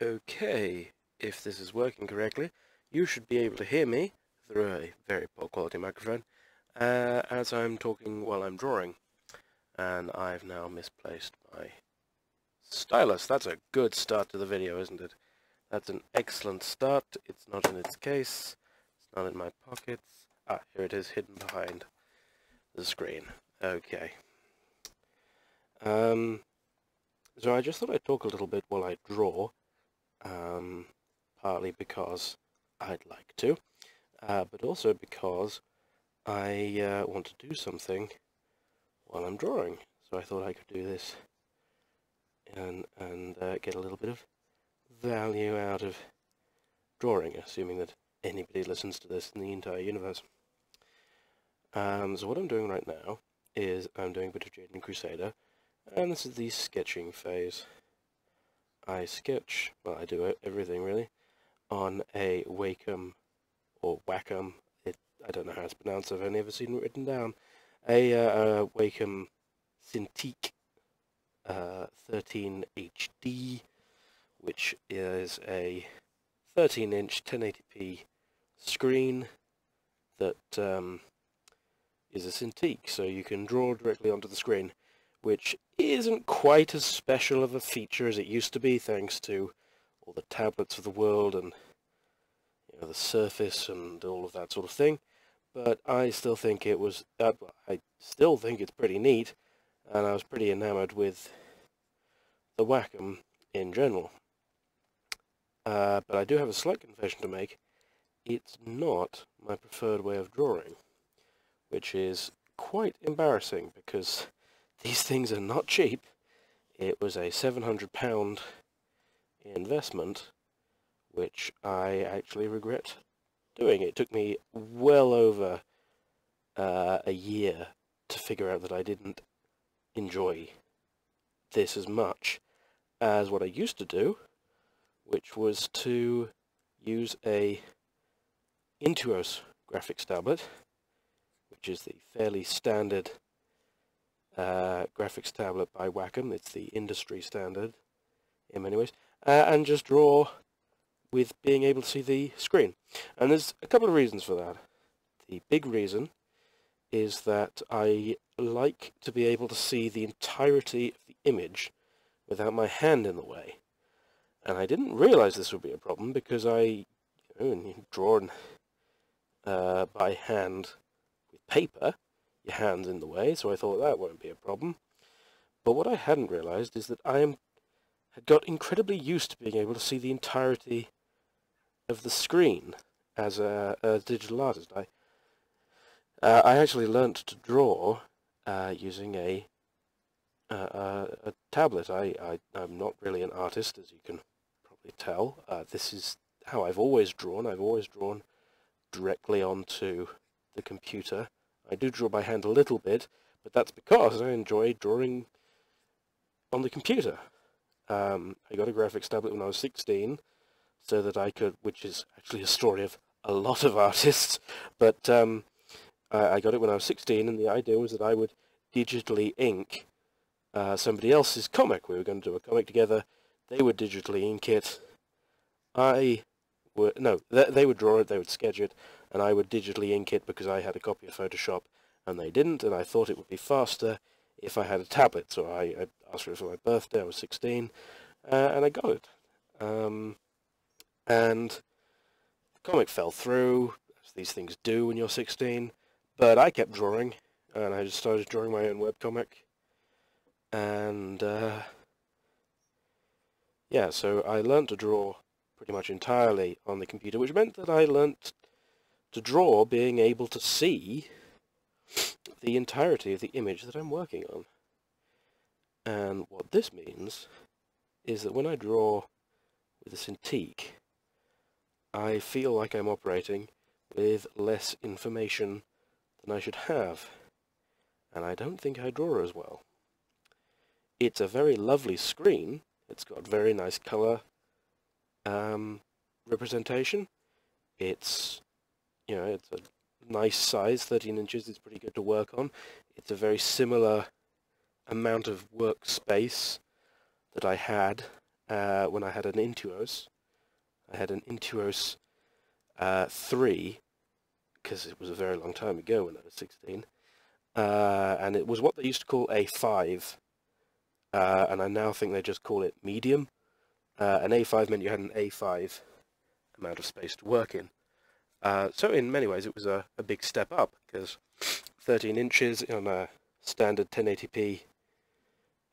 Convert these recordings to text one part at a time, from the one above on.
Okay, if this is working correctly, you should be able to hear me through a very poor quality microphone uh, as I'm talking while I'm drawing. And I've now misplaced my stylus. That's a good start to the video, isn't it? That's an excellent start. It's not in its case. It's not in my pockets. Ah, here it is, hidden behind the screen. Okay. Um, so I just thought I'd talk a little bit while I draw, um, partly because I'd like to, uh, but also because I uh, want to do something while I'm drawing. So I thought I could do this and, and uh, get a little bit of value out of drawing, assuming that anybody listens to this in the entire universe. Um, so what I'm doing right now is I'm doing a bit of Jayden Crusader, and this is the sketching phase. I sketch, well I do everything really, on a Wacom, or Wacom, it, I don't know how it's pronounced, I've only ever seen it written down, a, uh, Wacom Cintiq uh, 13 HD, which is a 13 inch 1080p screen that um, is a Cintiq, so you can draw directly onto the screen, which isn't quite as special of a feature as it used to be, thanks to all the tablets of the world and you know, the Surface and all of that sort of thing. But I still think it was, uh, I still think it's pretty neat, and I was pretty enamored with the Wacom in general. Uh, but I do have a slight confession to make. It's not my preferred way of drawing which is quite embarrassing because these things are not cheap. It was a £700 investment, which I actually regret doing. It took me well over uh, a year to figure out that I didn't enjoy this as much as what I used to do, which was to use a Intuos graphics tablet which is the fairly standard uh, graphics tablet by Wacom. It's the industry standard in many ways. Uh, and just draw with being able to see the screen. And there's a couple of reasons for that. The big reason is that I like to be able to see the entirety of the image without my hand in the way. And I didn't realize this would be a problem because I you know, drawn uh, by hand with paper, your hand's in the way, so I thought that won't be a problem. But what I hadn't realized is that I am, had got incredibly used to being able to see the entirety of the screen as a, a digital artist. I, uh, I actually learnt to draw uh, using a, a tablet. I, I, I'm not really an artist, as you can probably tell. Uh, this is how I've always drawn. I've always drawn directly onto the computer I do draw by hand a little bit, but that's because I enjoy drawing on the computer. Um, I got a graphics tablet when I was 16, so that I could, which is actually a story of a lot of artists, but um, I, I, got it when I was 16, and the idea was that I would digitally ink uh, somebody else's comic. We were going to do a comic together. They would digitally ink it. I would, no, th they would draw it, they would sketch it, and I would digitally ink it because I had a copy of Photoshop and they didn't, and I thought it would be faster if I had a tablet. So I, I asked for it for my birthday, I was 16, uh, and I got it. Um, and the comic fell through, as these things do when you're 16, but I kept drawing, and I just started drawing my own webcomic. And, uh, yeah, so I learned to draw pretty much entirely on the computer, which meant that I learnt to draw being able to see the entirety of the image that I'm working on. And what this means is that when I draw with a Cintiq, I feel like I'm operating with less information than I should have. And I don't think I draw as well. It's a very lovely screen. It's got very nice color um, representation. It's you know, it's a nice size, 13 inches is pretty good to work on. It's a very similar amount of workspace that I had uh, when I had an Intuos. I had an Intuos uh, 3, because it was a very long time ago when I was 16, uh, and it was what they used to call a 5, uh, and I now think they just call it medium. Uh, an A5 meant you had an A5 amount of space to work in. Uh, so in many ways it was a, a big step up, because 13 inches on a standard 1080p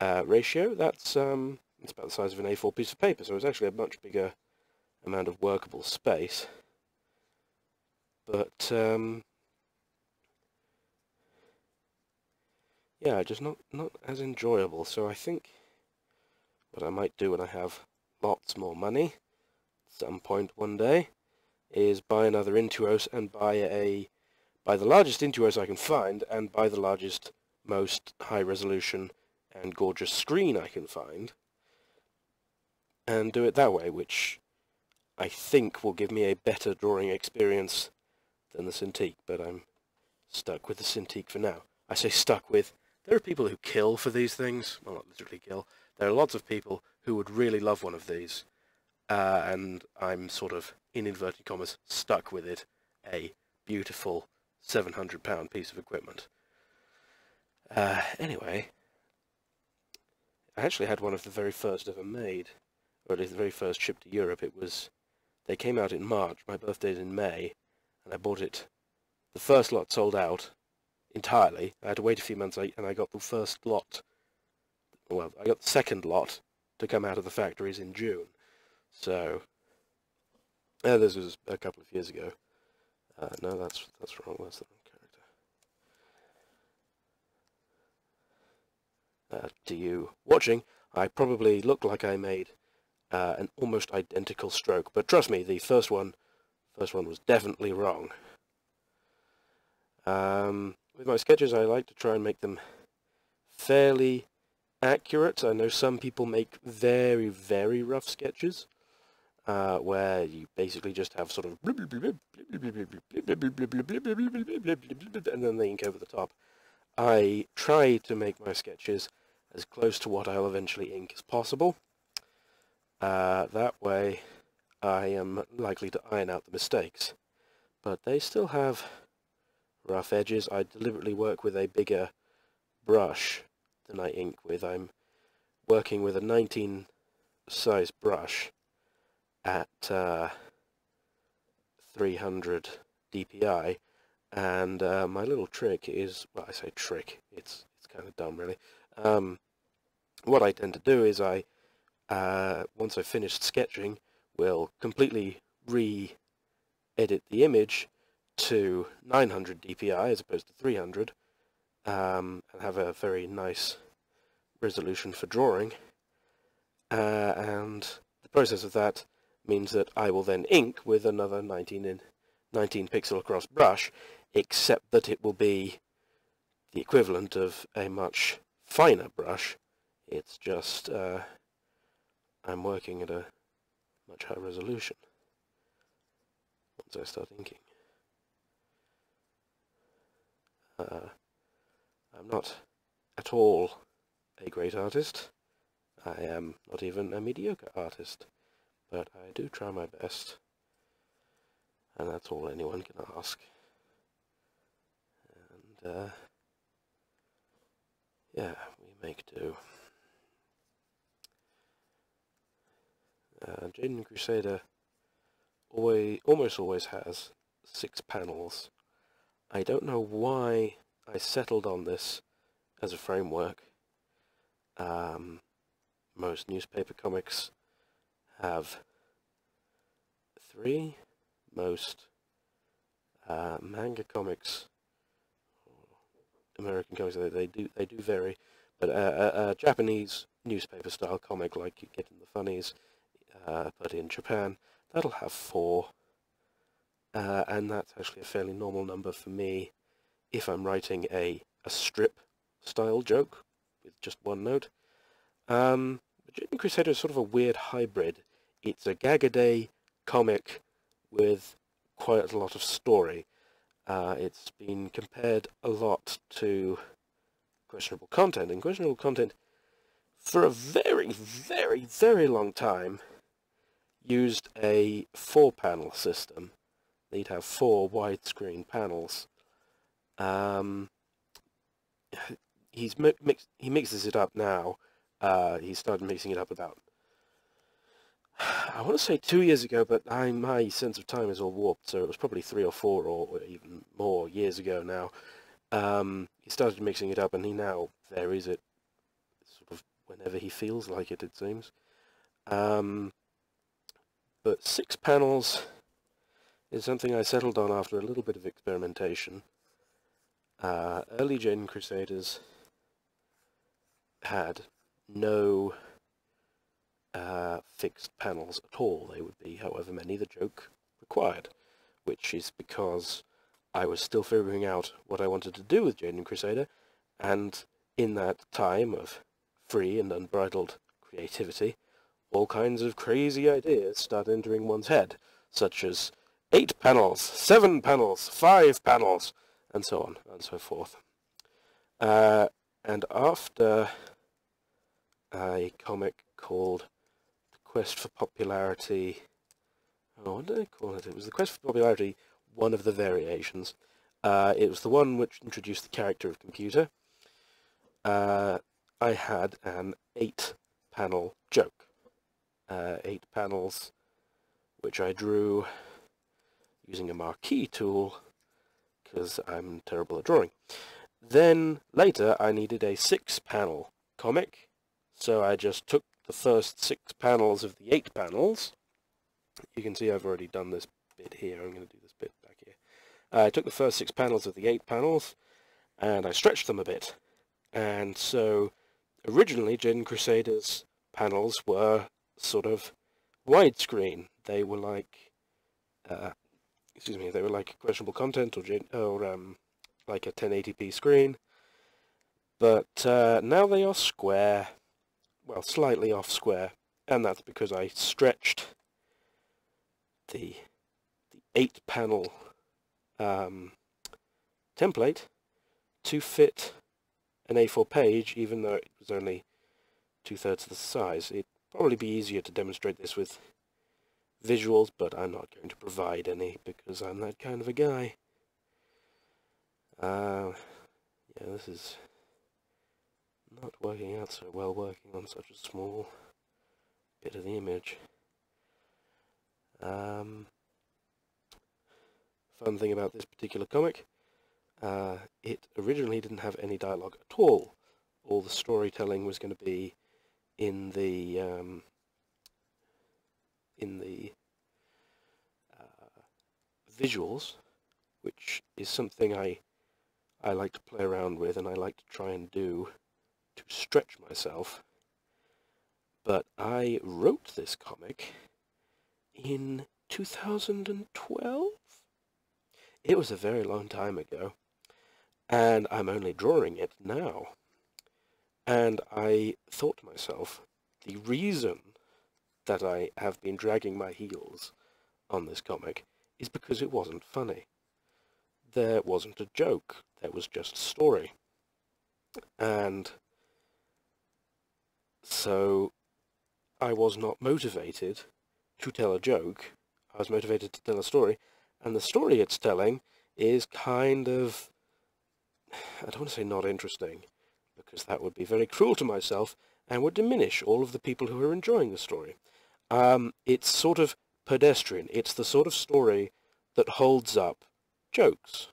uh, ratio, that's um, it's about the size of an A4 piece of paper, so it's actually a much bigger amount of workable space. But, um, yeah, just not, not as enjoyable, so I think what I might do when I have lots more money, at some point one day, is buy another Intuos and buy a buy the largest Intuos I can find and buy the largest, most high resolution and gorgeous screen I can find and do it that way, which I think will give me a better drawing experience than the Cintiq, but I'm stuck with the Cintiq for now. I say stuck with, there are people who kill for these things, well not literally kill, there are lots of people who would really love one of these, uh, and I'm sort of, in inverted commas, stuck with it, a beautiful £700 piece of equipment. Uh, anyway, I actually had one of the very first ever made or at least the very first ship to Europe, it was, they came out in March, my birthday's in May, and I bought it, the first lot sold out entirely, I had to wait a few months, and I got the first lot, well, I got the second lot to come out of the factories in June, so, uh, this was a couple of years ago, uh, no, that's, that's wrong, that's the wrong character. Uh, to you watching, I probably look like I made uh, an almost identical stroke. But trust me, the first one, first one was definitely wrong. Um, with my sketches, I like to try and make them fairly accurate. I know some people make very, very rough sketches, uh, where you basically just have sort of and then the ink over the top. I try to make my sketches as close to what I'll eventually ink as possible. Uh, that way I am likely to iron out the mistakes. But they still have rough edges. I deliberately work with a bigger brush than I ink with. I'm working with a 19 size brush at uh, 300 dpi and uh, my little trick is, well I say trick, it's, it's kind of dumb really. Um, what I tend to do is I uh, once I've finished sketching, will completely re-edit the image to 900 dpi as opposed to 300 um, and have a very nice resolution for drawing uh, and the process of that means that I will then ink with another 19 in 19 pixel across brush except that it will be the equivalent of a much finer brush it's just uh, I'm working at a much higher resolution once I start inking. Uh, I'm not at all a great artist. I am not even a mediocre artist, but I do try my best, and that's all anyone can ask. And, uh, yeah, we make do. Uh, Jayden Crusader always, almost always has six panels. I don't know why I settled on this as a framework. Um, most newspaper comics have three. Most uh, manga comics, American comics, they, they do they do vary, but a, a, Japanese newspaper style comic like you get in the funnies uh, but in Japan that'll have four uh, and that's actually a fairly normal number for me if I'm writing a, a strip style joke with just one note. Um, Jayden Crusader is sort of a weird hybrid. It's a gag-a-day comic with quite a lot of story. Uh, it's been compared a lot to questionable content, and questionable content for a very, very, very long time, used a four-panel system. They'd have four widescreen panels. Um, he's mi mix he mixes it up now. Uh, he started mixing it up about I want to say two years ago, but I, my sense of time is all warped, so it was probably three or four or even more years ago now. Um, he started mixing it up, and he now varies it sort of whenever he feels like it, it seems. Um, but six panels is something I settled on after a little bit of experimentation. Uh, early Jayden Crusaders had no uh, fixed panels at all. They would be however many the joke required, which is because I was still figuring out what I wanted to do with Jayden Crusader, and in that time of free and unbridled creativity, all kinds of crazy ideas start entering one's head, such as eight panels, seven panels, five panels, and so on and so forth. Uh, and after a comic called The quest for popularity. Oh, what did I call it? It was the quest for popularity, one of the variations. Uh, it was the one which introduced the character of computer. Uh, I had an eight-panel joke. Uh, eight panels, which I drew using a marquee tool, because I'm terrible at drawing. Then, later, I needed a six-panel comic, so I just took the first six panels of the eight panels. You can see I've already done this bit here. I'm going to do this bit back here. Uh, I took the first six panels of the eight panels and I stretched them a bit. And so originally Jayden Crusader's panels were sort of widescreen. They were like, uh, excuse me, they were like questionable content or, or um, like a 1080p screen. But uh, now they are square well, slightly off square, and that's because I stretched the, the eight panel um, template to fit an A4 page, even though it was only two-thirds of the size. It'd probably be easier to demonstrate this with visuals, but I'm not going to provide any because I'm that kind of a guy. Uh, yeah, this is not working out so well working on such a small bit of the image. Um, fun thing about this particular comic, uh, it originally didn't have any dialogue at all. All the storytelling was going to be in the um, in the uh, visuals, which is something I I like to play around with and I like to try and do to stretch myself, but I wrote this comic in 2012? It was a very long time ago, and I'm only drawing it now. And I thought to myself, the reason that I have been dragging my heels on this comic is because it wasn't funny. There wasn't a joke, there was just a story. And so I was not motivated to tell a joke. I was motivated to tell a story. And the story it's telling is kind of, I don't want to say not interesting, because that would be very cruel to myself and would diminish all of the people who are enjoying the story. Um, it's sort of pedestrian. It's the sort of story that holds up jokes,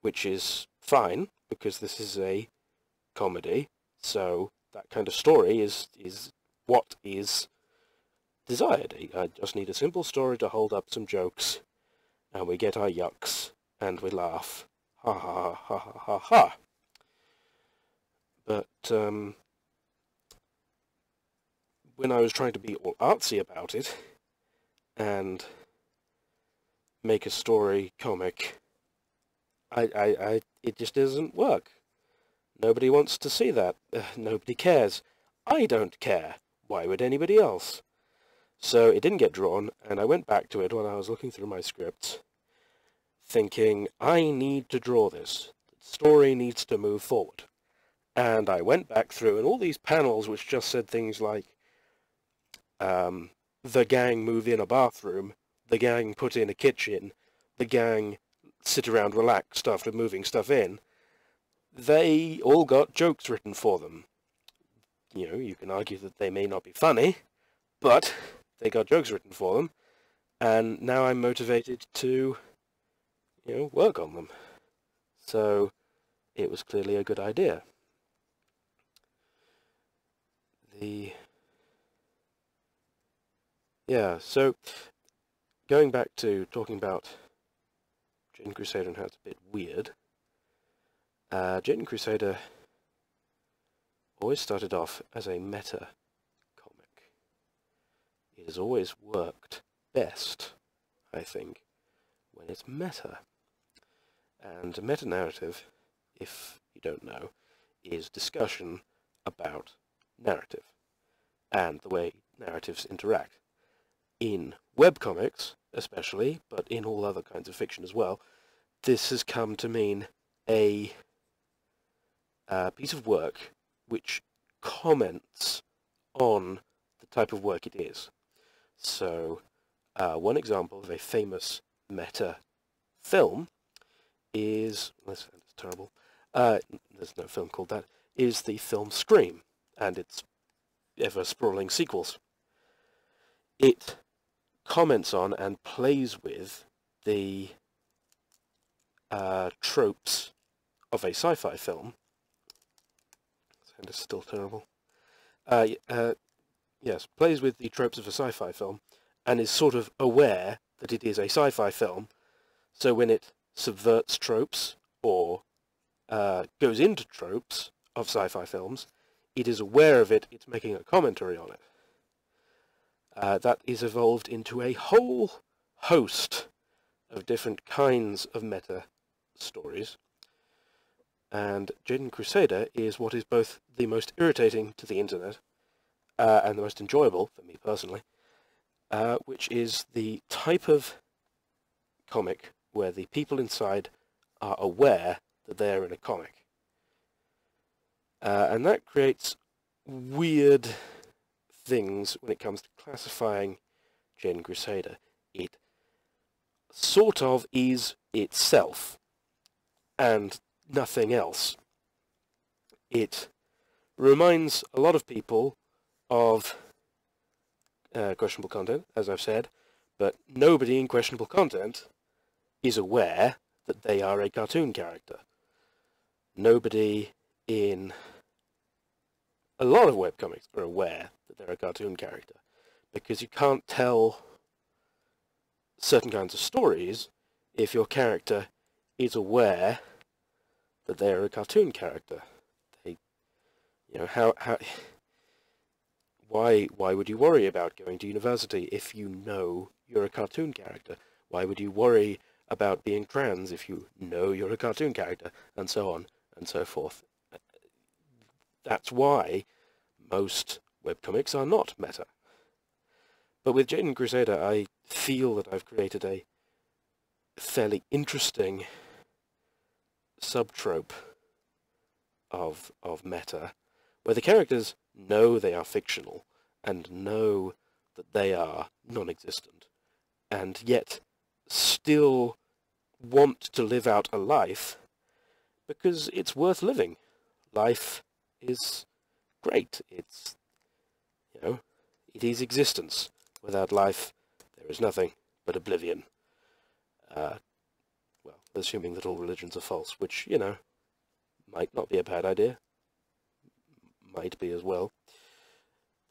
which is fine, because this is a comedy, so that kind of story is is what is desired. I just need a simple story to hold up some jokes, and we get our yucks, and we laugh. Ha ha ha ha ha ha. But um, when I was trying to be all artsy about it, and make a story comic, I, I, I, it just doesn't work. Nobody wants to see that. Uh, nobody cares. I don't care. Why would anybody else? So it didn't get drawn, and I went back to it when I was looking through my scripts, thinking, I need to draw this. The story needs to move forward. And I went back through, and all these panels which just said things like, um, the gang move in a bathroom, the gang put in a kitchen, the gang sit around relaxed after moving stuff in, they all got jokes written for them. You know, you can argue that they may not be funny, but they got jokes written for them, and now I'm motivated to, you know, work on them. So it was clearly a good idea. The yeah, so going back to talking about Jayden Crusader and how it's a bit weird. Uh, Jayden Crusader always started off as a meta comic. It has always worked best, I think, when it's meta. And a meta-narrative, if you don't know, is discussion about narrative and the way narratives interact. In webcomics, especially, but in all other kinds of fiction as well, this has come to mean a, a piece of work which comments on the type of work it is. So, uh, one example of a famous meta film is, this is terrible, uh, there's no film called that, is the film Scream, and its ever-sprawling sequels. It comments on and plays with the uh, tropes of a sci-fi film. And it's still terrible. Uh, uh, yes, plays with the tropes of a sci-fi film and is sort of aware that it is a sci-fi film. So when it subverts tropes or uh, goes into tropes of sci-fi films, it is aware of it, it's making a commentary on it. Uh, that is evolved into a whole host of different kinds of meta stories. And Jayden Crusader is what is both the most irritating to the internet uh, and the most enjoyable for me personally, uh, which is the type of comic where the people inside are aware that they're in a comic. Uh, and that creates weird things when it comes to classifying Jayden Crusader. It sort of is itself and nothing else. It reminds a lot of people of uh, questionable content, as I've said, but nobody in questionable content is aware that they are a cartoon character. Nobody in a lot of webcomics are aware that they're a cartoon character because you can't tell certain kinds of stories if your character is aware that they're a cartoon character. They, you know, how, how, why, why would you worry about going to university if you know you're a cartoon character? Why would you worry about being trans if you know you're a cartoon character? And so on and so forth. That's why most webcomics are not meta. But with Jayden Crusader, I feel that I've created a fairly interesting subtrope of, of meta, where the characters know they are fictional and know that they are non-existent, and yet still want to live out a life because it's worth living. Life is great. It's, you know, it is existence. Without life, there is nothing but oblivion. Uh, assuming that all religions are false, which, you know, might not be a bad idea. Might be as well.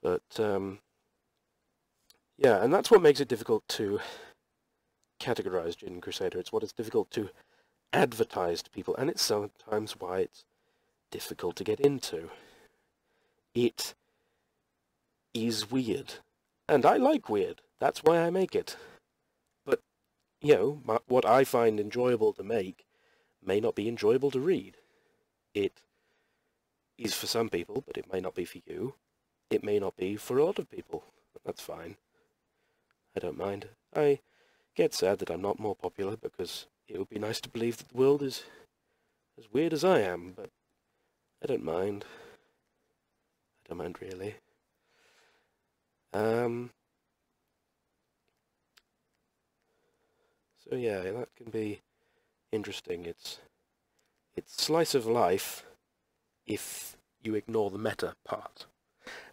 But, um, yeah, and that's what makes it difficult to categorize Jayden Crusader. It's what is difficult to advertise to people, and it's sometimes why it's difficult to get into. It is weird. And I like weird. That's why I make it. You know, my, what I find enjoyable to make may not be enjoyable to read. It is for some people, but it may not be for you. It may not be for a lot of people. That's fine. I don't mind. I get sad that I'm not more popular because it would be nice to believe that the world is as weird as I am, but I don't mind. I don't mind really. Um, so yeah, that can be interesting. It's it's slice of life if you ignore the meta part.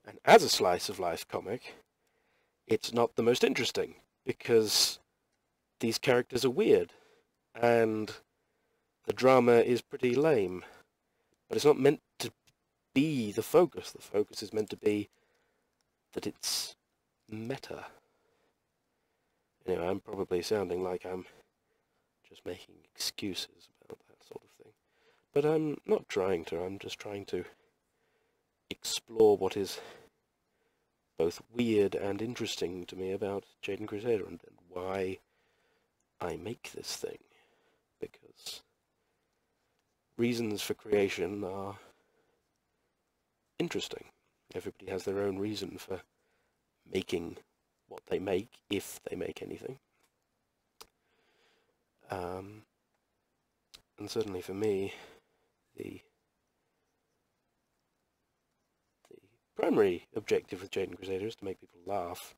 And as a slice of life comic, it's not the most interesting because these characters are weird and the drama is pretty lame. But it's not meant to be the focus. The focus is meant to be that it's meta. Anyway, I'm probably sounding like I'm just making excuses about that sort of thing. But I'm not trying to, I'm just trying to explore what is both weird and interesting to me about Jayden Crusader and, and why I make this thing. Because reasons for creation are interesting. Everybody has their own reason for making what they make, if they make anything. Um, and certainly for me, the the primary objective with Jayden Crusader is to make people laugh,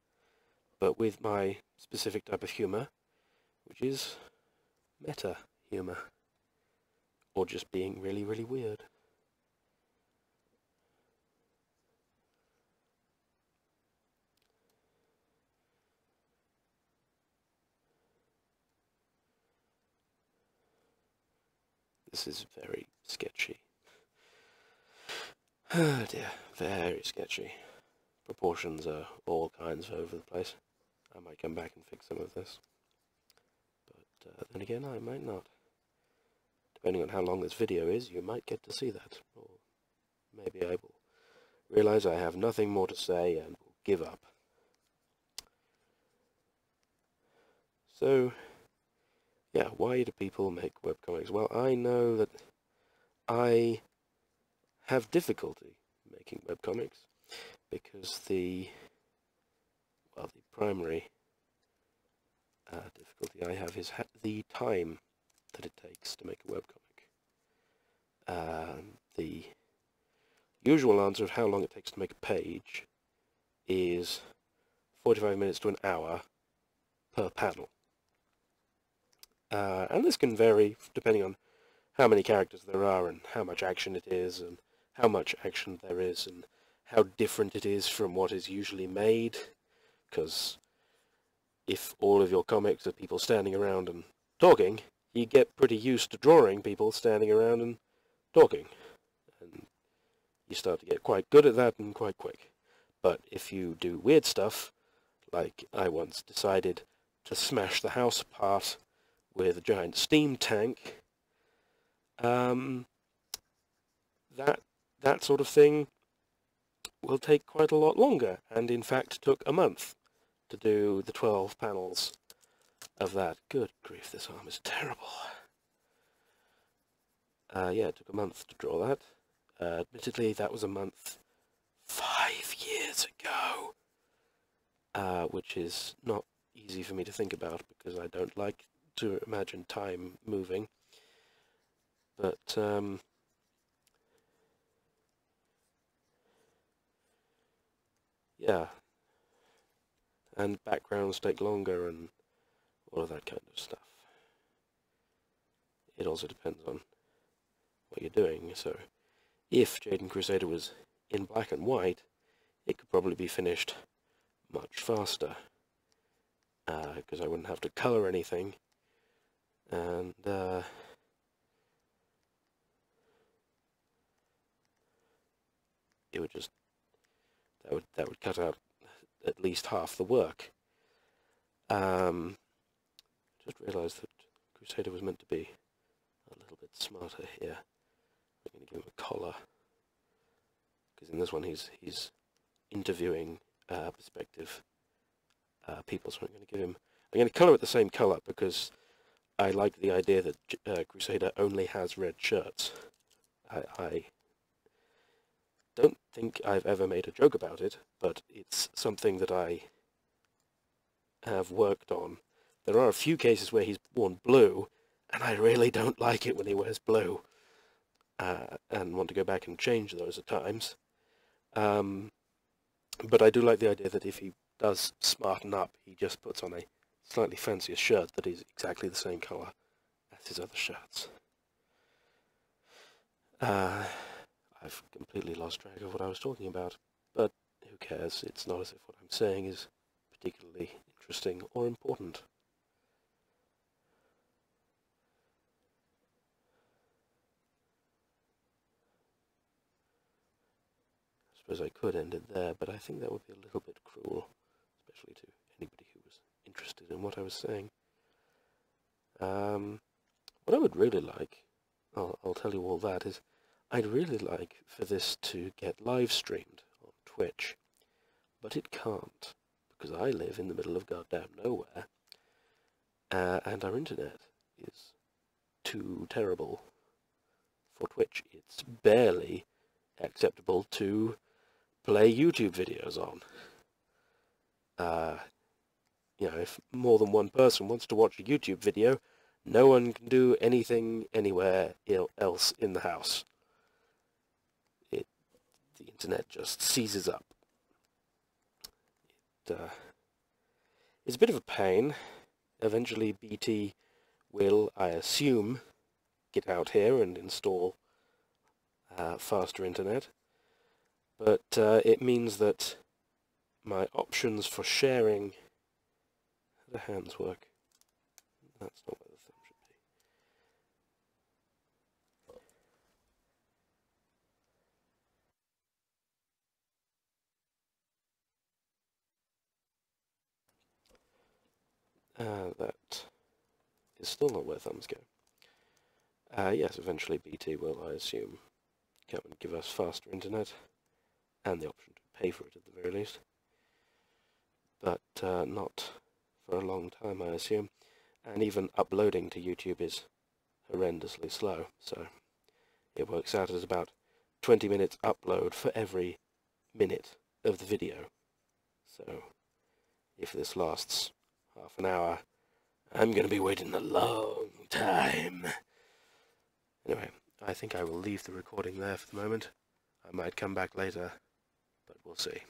but with my specific type of humour, which is meta humour, or just being really, really weird. This is very sketchy. Oh dear, very sketchy. Proportions are all kinds over the place. I might come back and fix some of this. But uh, then again, I might not. Depending on how long this video is, you might get to see that. Or maybe I will realize I have nothing more to say and will give up. So, yeah, why do people make webcomics? Well, I know that I have difficulty making webcomics because the, well, the primary uh, difficulty I have is the time that it takes to make a webcomic. Um, the usual answer of how long it takes to make a page is 45 minutes to an hour per panel. Uh, and this can vary depending on how many characters there are and how much action it is and how much action there is and how different it is from what is usually made. Because if all of your comics are people standing around and talking you get pretty used to drawing people standing around and talking. And you start to get quite good at that and quite quick. But if you do weird stuff like I once decided to smash the house apart with a giant steam tank, um, that that sort of thing will take quite a lot longer, and in fact took a month to do the 12 panels of that. Good grief, this arm is terrible. Uh, yeah, it took a month to draw that. Uh, admittedly, that was a month five years ago, uh, which is not easy for me to think about because I don't like to imagine time moving. But um, yeah, and backgrounds take longer and all of that kind of stuff. It also depends on what you're doing. So if Jayden Crusader was in black and white, it could probably be finished much faster because uh, I wouldn't have to color anything and uh, it would just that would that would cut out at least half the work. Um, just realised that Crusader was meant to be a little bit smarter here. I'm going to give him a collar because in this one he's he's interviewing uh, perspective uh, people, so I'm going to give him. I'm going to colour it the same colour because I like the idea that uh, Crusader only has red shirts. I, I don't think I've ever made a joke about it, but it's something that I have worked on. There are a few cases where he's worn blue, and I really don't like it when he wears blue. uh, and want to go back and change those at times. Um, but I do like the idea that if he does smarten up, he just puts on a slightly fancier shirt that is exactly the same colour as his other shirts. Uh, I've completely lost track of what I was talking about, but who cares? It's not as if what I'm saying is particularly interesting or important. I suppose I could end it there, but I think that would be a little bit cruel, especially to interested in what I was saying. Um, what I would really like, I'll, I'll tell you all that, is I'd really like for this to get live streamed on Twitch, but it can't, because I live in the middle of goddamn nowhere, uh, and our internet is too terrible for Twitch. It's barely acceptable to play YouTube videos on. Uh, you know, if more than one person wants to watch a YouTube video, no one can do anything anywhere else in the house It, the internet just seizes up. It, uh, it's a bit of a pain. Eventually BT will, I assume, get out here and install uh, faster internet. But uh, it means that my options for sharing the hands work. That's not where the thumb should be. Uh, that is still not where thumbs go. Uh, yes, eventually BT will, I assume, come and give us faster internet, and the option to pay for it at the very least. But uh, not for a long time, I assume. And even uploading to YouTube is horrendously slow, so it works out as about 20 minutes upload for every minute of the video. So if this lasts half an hour. I'm going to be waiting a long time. Anyway, I think I will leave the recording there for the moment. I might come back later, but we'll see.